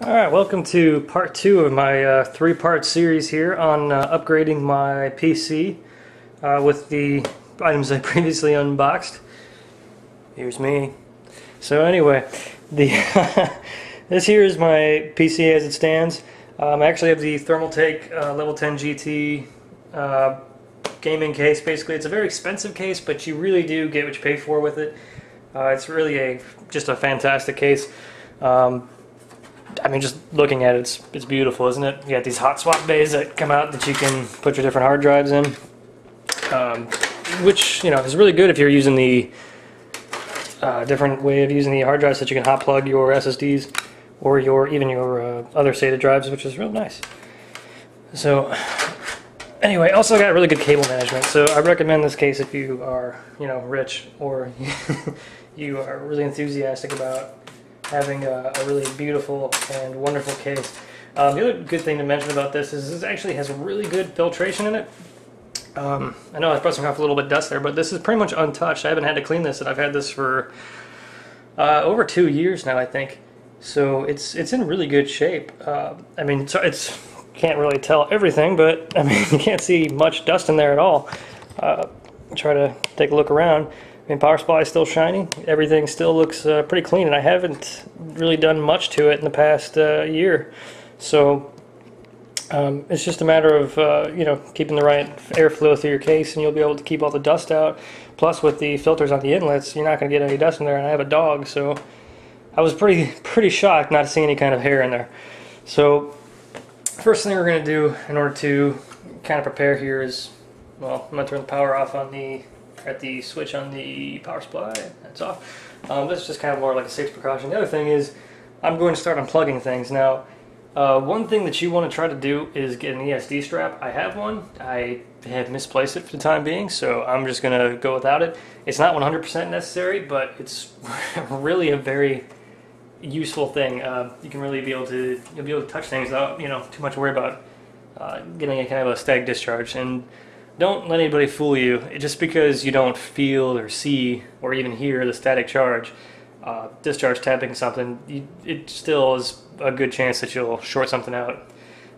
All right, welcome to part two of my uh, three-part series here on uh, upgrading my PC uh, with the items I previously unboxed. Here's me. So anyway, the this here is my PC as it stands. Um, I actually have the Thermaltake uh, Level 10 GT uh, gaming case. Basically, it's a very expensive case, but you really do get what you pay for with it. Uh, it's really a just a fantastic case. Um, I mean, just looking at it, it's, it's beautiful, isn't it? You got these hot swap bays that come out that you can put your different hard drives in, um, which you know is really good if you're using the uh, different way of using the hard drives that you can hot plug your SSDs or your even your uh, other SATA drives, which is real nice. So anyway, also got really good cable management. So I recommend this case if you are you know rich or you are really enthusiastic about having a, a really beautiful and wonderful case. Um, the other good thing to mention about this is this actually has really good filtration in it. Um, I know I was brushing off a little bit of dust there, but this is pretty much untouched. I haven't had to clean this, and I've had this for uh, over two years now, I think. So it's it's in really good shape. Uh, I mean, it's, it's can't really tell everything, but I mean, you can't see much dust in there at all. Uh, try to take a look around. Mean, power supply is still shiny. Everything still looks uh, pretty clean, and I haven't really done much to it in the past uh, year. So um, it's just a matter of uh, you know keeping the right airflow through your case, and you'll be able to keep all the dust out. Plus, with the filters on the inlets, you're not going to get any dust in there. And I have a dog, so I was pretty pretty shocked not to see any kind of hair in there. So first thing we're going to do in order to kind of prepare here is well, I'm going to turn the power off on the at the switch on the power supply. That's off. Um, this is just kind of more like a safety precaution. The other thing is I'm going to start unplugging things. Now, uh, one thing that you want to try to do is get an ESD strap. I have one. I have misplaced it for the time being, so I'm just going to go without it. It's not 100% necessary, but it's really a very useful thing. Uh, you can really be able to you'll be able to touch things without you know too much worry about uh, getting a kind of a static discharge and don't let anybody fool you. Just because you don't feel or see or even hear the static charge, uh, discharge tapping something, you, it still is a good chance that you'll short something out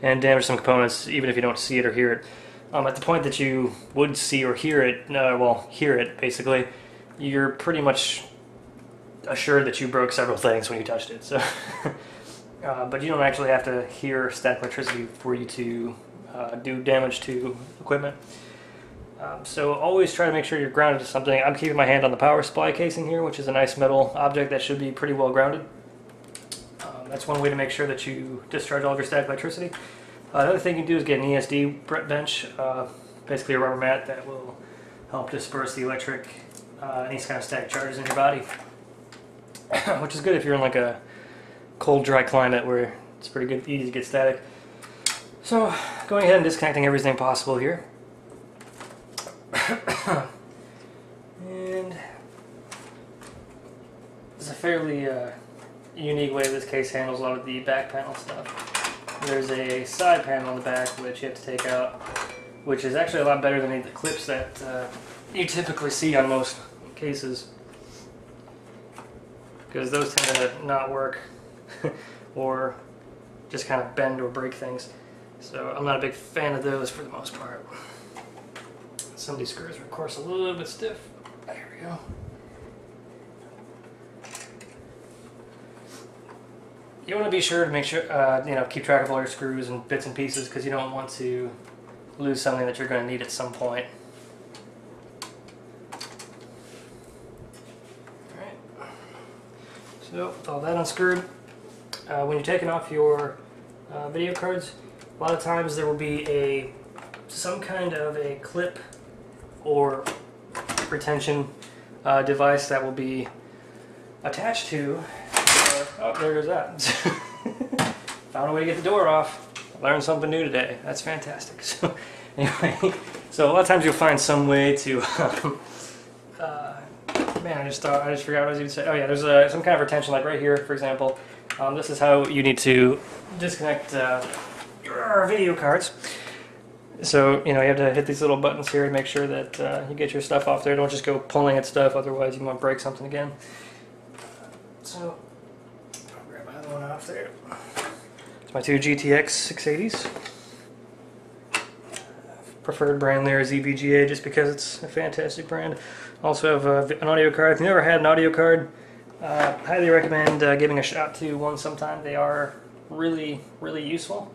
and damage some components, even if you don't see it or hear it. Um, at the point that you would see or hear it, uh, well, hear it basically, you're pretty much assured that you broke several things when you touched it. So, uh, but you don't actually have to hear static electricity for you to uh, do damage to equipment. Um, so always try to make sure you're grounded to something. I'm keeping my hand on the power supply casing here, which is a nice metal object that should be pretty well grounded. Um, that's one way to make sure that you discharge all of your static electricity. Uh, another thing you can do is get an ESD bench, uh, basically a rubber mat that will help disperse the electric, uh, any kind of static charges in your body. which is good if you're in like a cold, dry climate where it's pretty good, easy to get static. So, going ahead and disconnecting everything possible here. and it's a fairly uh, unique way this case handles a lot of the back panel stuff. There's a side panel on the back which you have to take out, which is actually a lot better than the clips that uh, you typically see on most cases. Because those tend to not work or just kind of bend or break things. So I'm not a big fan of those for the most part. Some of these screws are of course a little bit stiff. There we go. You want to be sure to make sure, uh, you know, keep track of all your screws and bits and pieces because you don't want to lose something that you're going to need at some point. Alright. So, with all that unscrewed, uh, when you're taking off your uh, video cards, a lot of times there will be a some kind of a clip or retention uh, device that will be attached to uh, oh. there goes that. Found a way to get the door off. Learned something new today. That's fantastic. So anyway so a lot of times you'll find some way to um, uh, man I just thought I just forgot what I was even saying. Oh yeah there's a, some kind of retention like right here for example. Um, this is how you need to disconnect uh, video cards. So, you know, you have to hit these little buttons here to make sure that uh, you get your stuff off there. Don't just go pulling at stuff, otherwise you might break something again. So, I'll grab my other one off there. It's my two GTX 680s. Preferred brand there is EVGA just because it's a fantastic brand. Also have uh, an audio card. If you've never had an audio card, uh, highly recommend uh, giving a shot to one sometime. They are really, really useful,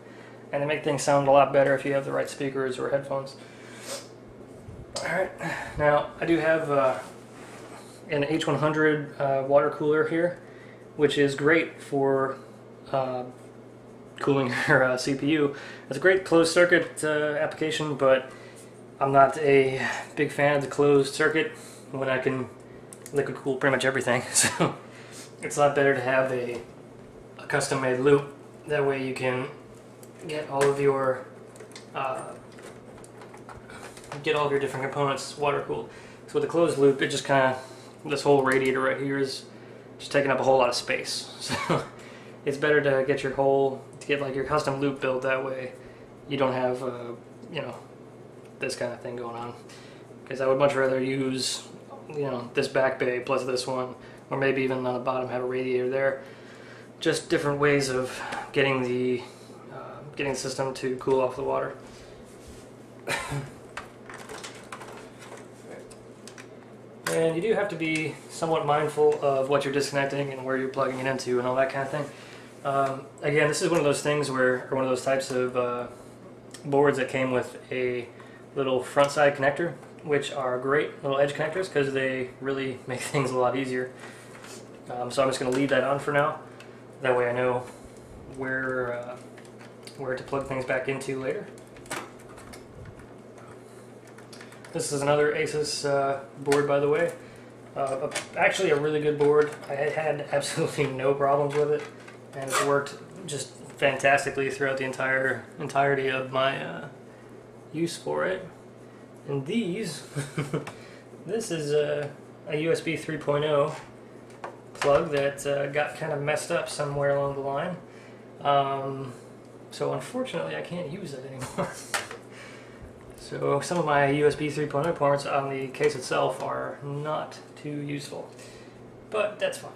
and they make things sound a lot better if you have the right speakers or headphones. Alright, now I do have uh, an H100 uh, water cooler here, which is great for uh, cooling your uh, CPU. It's a great closed circuit uh, application, but I'm not a big fan of the closed circuit when I can liquid cool pretty much everything. So it's a lot better to have a, a custom made loop. That way you can get all of your uh, get all of your different components water cooled. So with a closed loop, it just kind of this whole radiator right here is just taking up a whole lot of space. So it's better to get your whole to get like your custom loop built that way. You don't have uh, you know this kind of thing going on because I would much rather use you know this back bay plus this one or maybe even on the bottom have a radiator there just different ways of getting the getting the system to cool off the water and you do have to be somewhat mindful of what you're disconnecting and where you're plugging it into and all that kind of thing um, again this is one of those things where or one of those types of uh, boards that came with a little front side connector which are great little edge connectors because they really make things a lot easier. Um, so I'm just going to leave that on for now. That way I know where uh, where to plug things back into later. This is another Asus uh, board, by the way. Uh, actually, a really good board. I had absolutely no problems with it, and it's worked just fantastically throughout the entire entirety of my uh, use for it. And these, this is a, a USB 3.0 plug that uh, got kind of messed up somewhere along the line. Um, so unfortunately I can't use it anymore. so some of my USB 3.0 ports on the case itself are not too useful. But that's fine.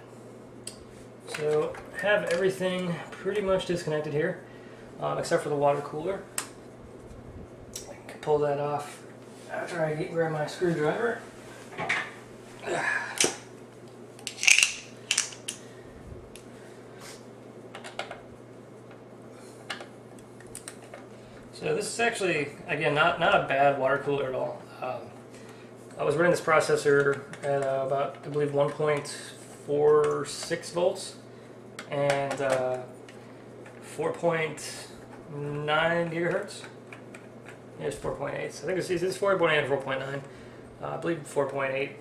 So have everything pretty much disconnected here, um, except for the water cooler. I can pull that off after I get grab my screwdriver. So this is actually, again, not, not a bad water cooler at all. Um, I was running this processor at uh, about, I believe, 1.46 volts and uh, 4.9 gigahertz. It's 4.8. So I think it's, it's 4.8 and 4.9. Uh, I believe 4.8.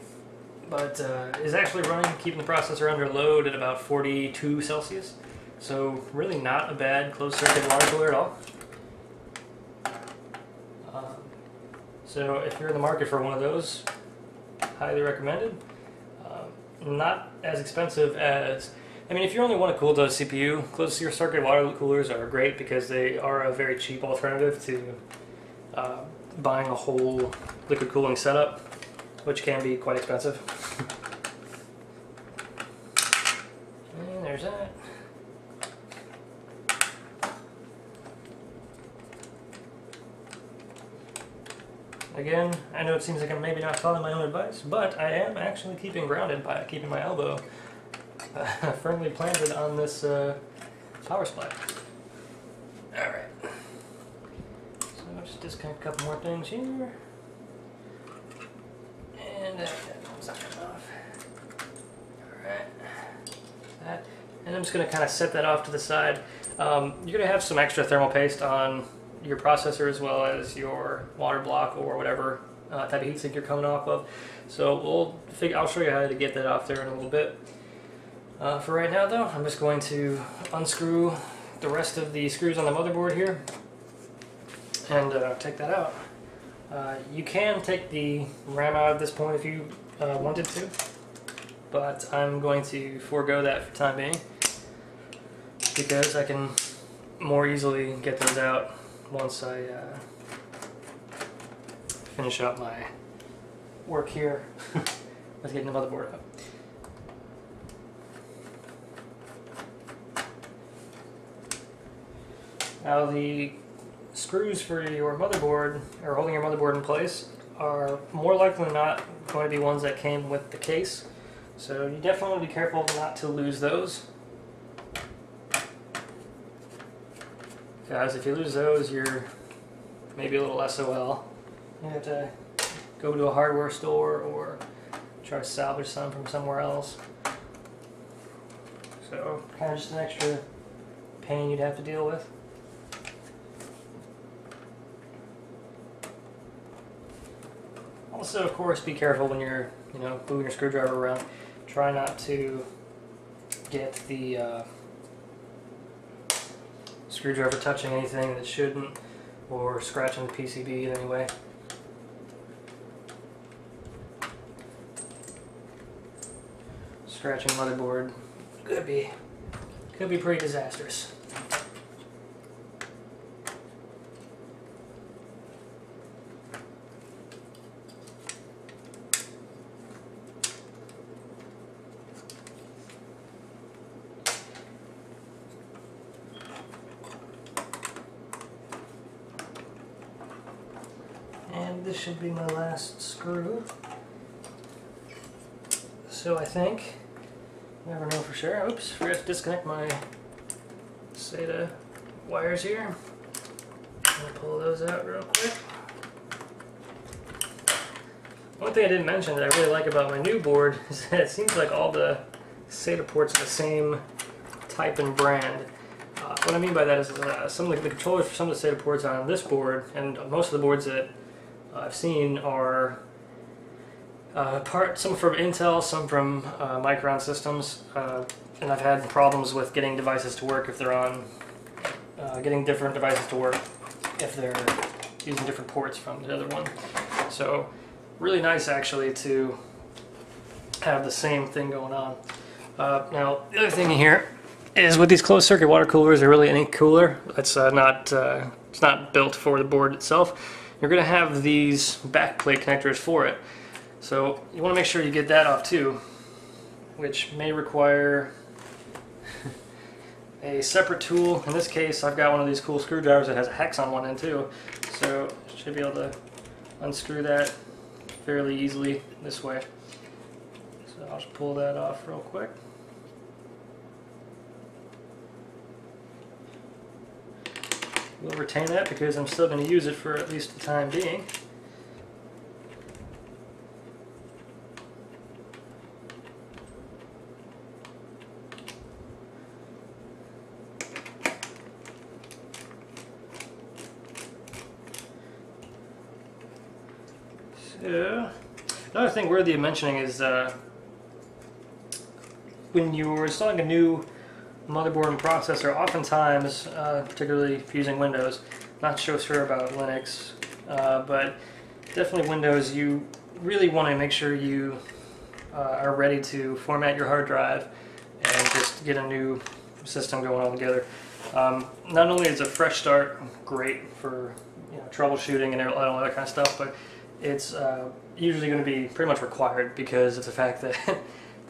But uh, is actually running, keeping the processor under load at about 42 Celsius. So really not a bad closed circuit water cooler at all. So if you're in the market for one of those, highly recommended. Um, not as expensive as I mean, if you only want to cool the CPU, closed circuit water coolers are great because they are a very cheap alternative to uh, buying a whole liquid cooling setup, which can be quite expensive. and there's that. Again, I know it seems like I'm maybe not following my own advice, but I am actually keeping grounded by keeping my elbow uh, firmly planted on this uh, power supply. Alright So just disconnect a couple more things here. And comes off. Alright. That. And I'm just going to kind of set that off to the side. Um, you're going to have some extra thermal paste on your processor as well as your water block or whatever uh, type of heatsink you're coming off of. So we'll figure, I'll show you how to get that off there in a little bit. Uh, for right now though, I'm just going to unscrew the rest of the screws on the motherboard here and uh, take that out. Uh, you can take the RAM out at this point if you uh, wanted to, but I'm going to forego that for time being because I can more easily get those out once I uh, finish up my work here with getting the motherboard up. Now the screws for your motherboard, or holding your motherboard in place, are more likely than not going to be ones that came with the case. So you definitely want to be careful not to lose those. Guys, if you lose those, you're maybe a little SOL. You have to go to a hardware store or try to salvage some from somewhere else. So, kind of just an extra pain you'd have to deal with. Also, of course, be careful when you're, you know, moving your screwdriver around. Try not to get the uh, screwdriver touching anything that shouldn't or scratching the PCB in any way. Scratching motherboard could be could be pretty disastrous. This should be my last screw. So I think, never know for sure. Oops, forgot to disconnect my SATA wires here. Pull those out real quick. One thing I didn't mention that I really like about my new board is that it seems like all the SATA ports are the same type and brand. Uh, what I mean by that is uh, some of the controllers for some of the SATA ports on this board, and most of the boards that I've seen are uh, part some from Intel, some from uh, Micron Systems, uh, and I've had problems with getting devices to work if they're on uh, getting different devices to work if they're using different ports from the other one. So really nice actually to have the same thing going on. Uh, now the other thing here is with these closed circuit water coolers, they're really any cooler. It's uh, not it's not built for the board itself you're going to have these backplate connectors for it. So you want to make sure you get that off too, which may require a separate tool. In this case, I've got one of these cool screwdrivers that has a hex on one end too. So should be able to unscrew that fairly easily this way. So I'll just pull that off real quick. We'll retain that because I'm still going to use it for at least the time being. So, another thing worthy of mentioning is uh, when you're installing a new motherboard and processor, oftentimes, uh, particularly if using Windows, not so sure about Linux, uh, but definitely Windows, you really want to make sure you uh, are ready to format your hard drive and just get a new system going all together. Um, not only is a fresh start great for you know, troubleshooting and all that kind of stuff, but it's uh, usually going to be pretty much required because of the fact that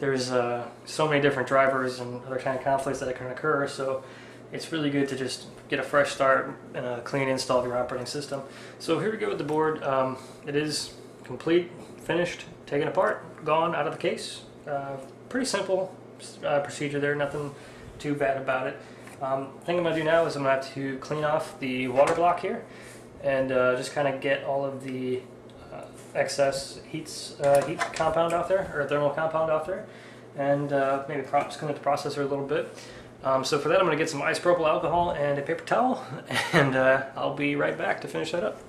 there's uh, so many different drivers and other kind of conflicts that can occur. So it's really good to just get a fresh start and a clean install of your operating system. So here we go with the board. Um, it is complete, finished, taken apart, gone out of the case. Uh, pretty simple uh, procedure there, nothing too bad about it. Um, thing I'm going to do now is I'm going to have to clean off the water block here and uh, just kind of get all of the excess heats, uh, heat compound out there, or thermal compound out there, and uh, maybe just clean up the processor a little bit. Um, so for that I'm going to get some isopropyl alcohol and a paper towel, and uh, I'll be right back to finish that up.